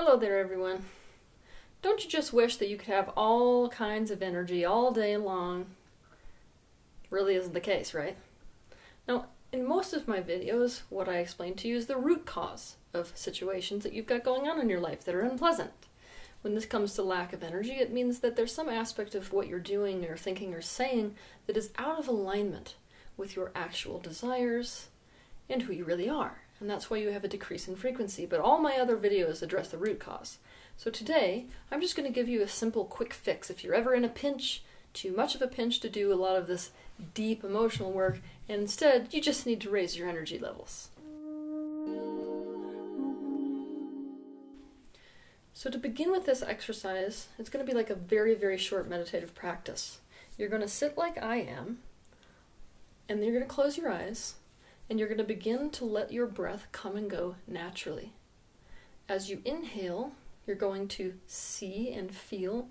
Hello there, everyone. Don't you just wish that you could have all kinds of energy all day long? Really isn't the case, right? Now, in most of my videos, what I explain to you is the root cause of situations that you've got going on in your life that are unpleasant. When this comes to lack of energy, it means that there's some aspect of what you're doing or thinking or saying that is out of alignment with your actual desires and who you really are. And that's why you have a decrease in frequency. But all my other videos address the root cause. So today, I'm just going to give you a simple quick fix. If you're ever in a pinch, too much of a pinch to do a lot of this deep emotional work, and instead, you just need to raise your energy levels. So, to begin with this exercise, it's going to be like a very, very short meditative practice. You're going to sit like I am, and then you're going to close your eyes, and you're going to begin to let your breath come and go naturally. As you inhale, you're going to see and feel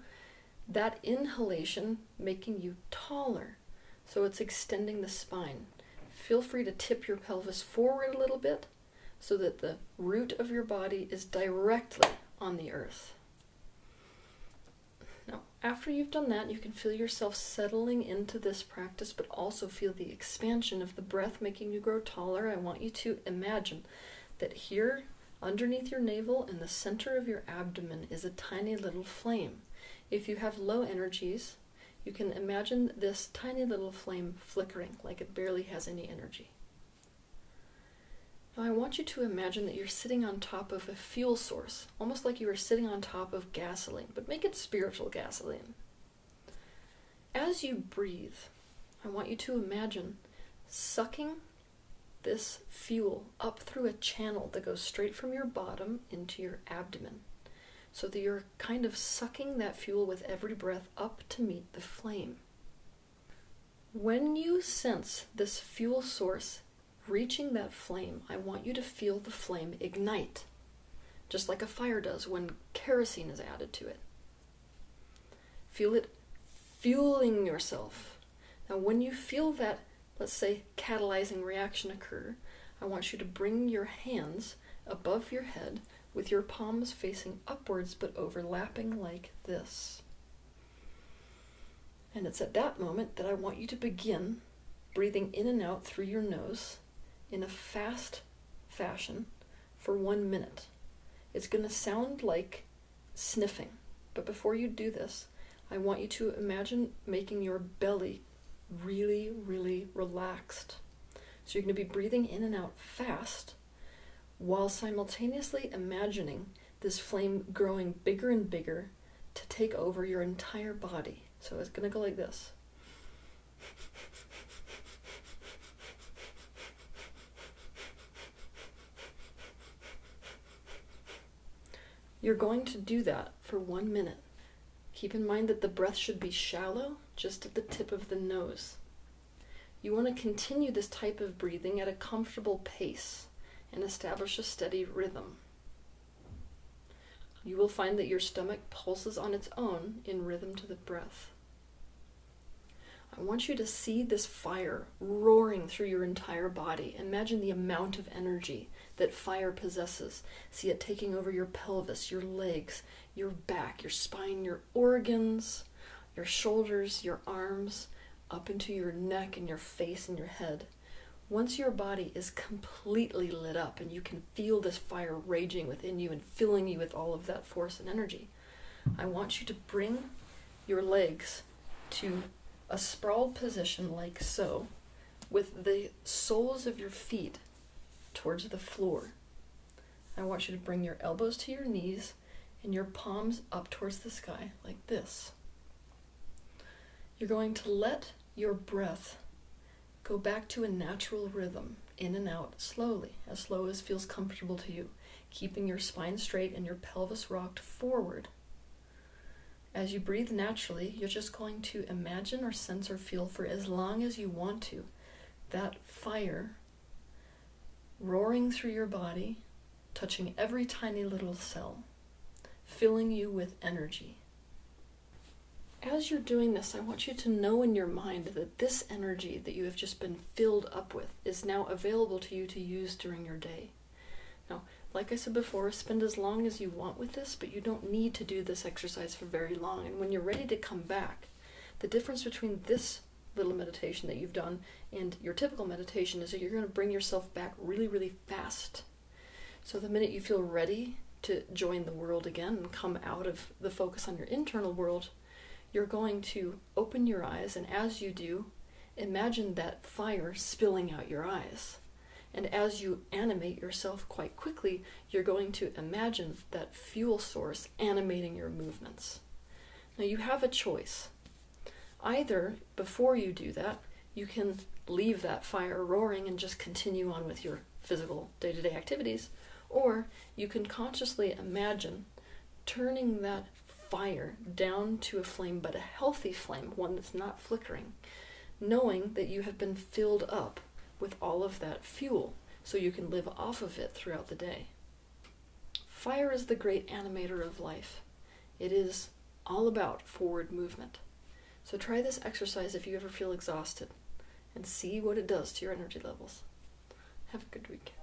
that inhalation making you taller. So it's extending the spine. Feel free to tip your pelvis forward a little bit so that the root of your body is directly on the earth. After you've done that, you can feel yourself settling into this practice, but also feel the expansion of the breath making you grow taller. I want you to imagine that here, underneath your navel, in the center of your abdomen, is a tiny little flame. If you have low energies, you can imagine this tiny little flame flickering like it barely has any energy. Now, I want you to imagine that you're sitting on top of a fuel source, almost like you are sitting on top of gasoline, but make it spiritual gasoline. As you breathe, I want you to imagine sucking this fuel up through a channel that goes straight from your bottom into your abdomen, so that you're kind of sucking that fuel with every breath up to meet the flame. When you sense this fuel source reaching that flame, I want you to feel the flame ignite, just like a fire does when kerosene is added to it. Feel it fueling yourself. Now, when you feel that, let's say, catalyzing reaction occur, I want you to bring your hands above your head with your palms facing upwards but overlapping like this. And it's at that moment that I want you to begin breathing in and out through your nose in a fast fashion for one minute. It's going to sound like sniffing, but before you do this, I want you to imagine making your belly really, really relaxed. So you're going to be breathing in and out fast while simultaneously imagining this flame growing bigger and bigger to take over your entire body. So it's going to go like this. You're going to do that for one minute. Keep in mind that the breath should be shallow, just at the tip of the nose. You want to continue this type of breathing at a comfortable pace and establish a steady rhythm. You will find that your stomach pulses on its own in rhythm to the breath. I want you to see this fire roaring through your entire body. Imagine the amount of energy that fire possesses. See it taking over your pelvis, your legs, your back, your spine, your organs, your shoulders, your arms, up into your neck and your face and your head. Once your body is completely lit up and you can feel this fire raging within you and filling you with all of that force and energy, I want you to bring your legs to a sprawled position like so, with the soles of your feet towards the floor. I want you to bring your elbows to your knees and your palms up towards the sky like this. You're going to let your breath go back to a natural rhythm, in and out, slowly, as slow as feels comfortable to you, keeping your spine straight and your pelvis rocked forward as you breathe naturally, you're just going to imagine or sense or feel for as long as you want to that fire roaring through your body, touching every tiny little cell, filling you with energy. As you're doing this, I want you to know in your mind that this energy that you have just been filled up with is now available to you to use during your day. Now, like I said before, spend as long as you want with this, but you don't need to do this exercise for very long. And when you're ready to come back, the difference between this little meditation that you've done and your typical meditation is that you're going to bring yourself back really, really fast. So the minute you feel ready to join the world again and come out of the focus on your internal world, you're going to open your eyes, and as you do, imagine that fire spilling out your eyes. And as you animate yourself quite quickly, you're going to imagine that fuel source animating your movements. Now you have a choice. Either before you do that, you can leave that fire roaring and just continue on with your physical day to day activities, or you can consciously imagine turning that fire down to a flame, but a healthy flame, one that's not flickering, knowing that you have been filled up with all of that fuel so you can live off of it throughout the day. Fire is the great animator of life. It is all about forward movement. So try this exercise if you ever feel exhausted and see what it does to your energy levels. Have a good week.